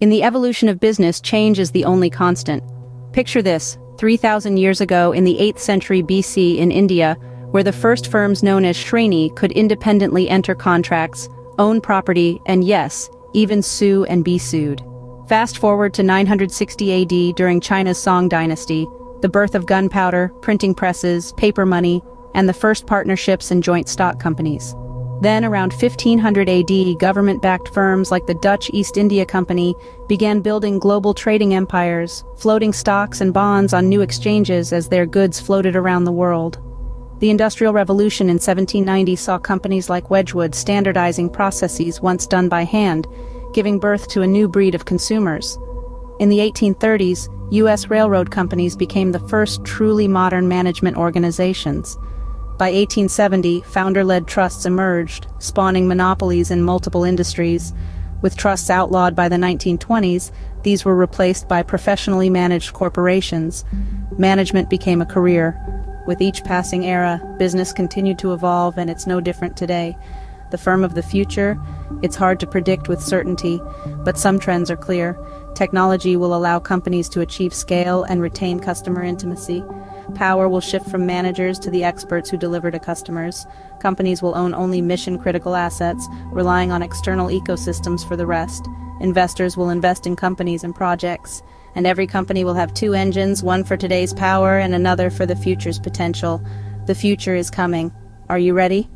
In the evolution of business, change is the only constant. Picture this, 3,000 years ago in the 8th century BC in India, where the first firms known as Shreni could independently enter contracts, own property, and yes, even sue and be sued. Fast forward to 960 AD during China's Song dynasty, the birth of gunpowder, printing presses, paper money, and the first partnerships and joint stock companies. Then, around 1500 AD, government-backed firms like the Dutch East India Company began building global trading empires, floating stocks and bonds on new exchanges as their goods floated around the world. The Industrial Revolution in 1790 saw companies like Wedgwood standardizing processes once done by hand, giving birth to a new breed of consumers. In the 1830s, U.S. railroad companies became the first truly modern management organizations. By 1870, founder-led trusts emerged, spawning monopolies in multiple industries. With trusts outlawed by the 1920s, these were replaced by professionally managed corporations. Management became a career. With each passing era, business continued to evolve and it's no different today. The firm of the future, it's hard to predict with certainty, but some trends are clear. Technology will allow companies to achieve scale and retain customer intimacy. Power will shift from managers to the experts who deliver to customers. Companies will own only mission-critical assets, relying on external ecosystems for the rest. Investors will invest in companies and projects. And every company will have two engines, one for today's power and another for the future's potential. The future is coming. Are you ready?